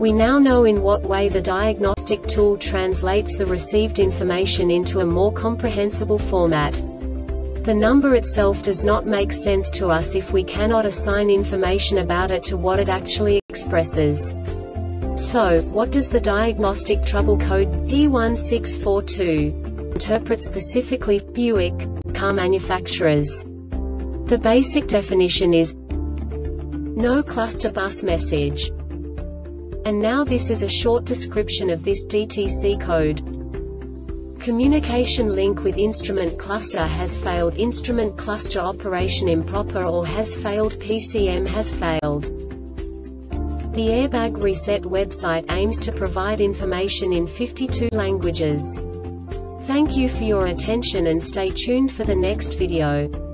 We now know in what way the diagnostic tool translates the received information into a more comprehensible format. The number itself does not make sense to us if we cannot assign information about it to what it actually expresses. So, what does the diagnostic trouble code P1642 interpret specifically Buick car manufacturers? The basic definition is no cluster bus message. And now this is a short description of this DTC code. Communication link with instrument cluster has failed Instrument cluster operation improper or has failed PCM has failed. The Airbag Reset website aims to provide information in 52 languages. Thank you for your attention and stay tuned for the next video.